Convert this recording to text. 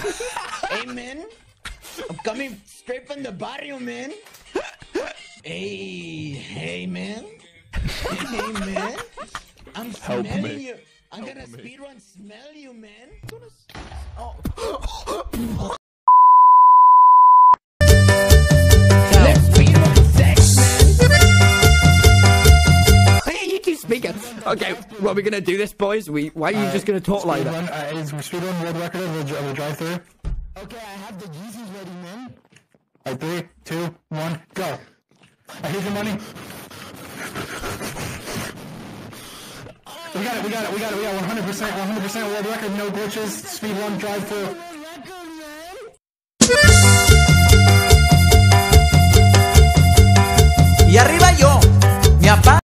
Amen. I'm coming straight from the barrio, man. Hey, hey, man. Hey, man. I'm Help smelling me. you. I'm Help gonna me. speedrun smell you, man. Oh. Okay, what are we gonna do this, boys? We why are you just gonna talk like that? Speedrun, uh, is speedrun world record of the, of the drive-through. Okay, I have the Yeezys ready, man. Alright, three, two, one, go. I hate your money. We got it, we got it, we got it, we got 100%, 100% world record, no glitches, speed one, drive through.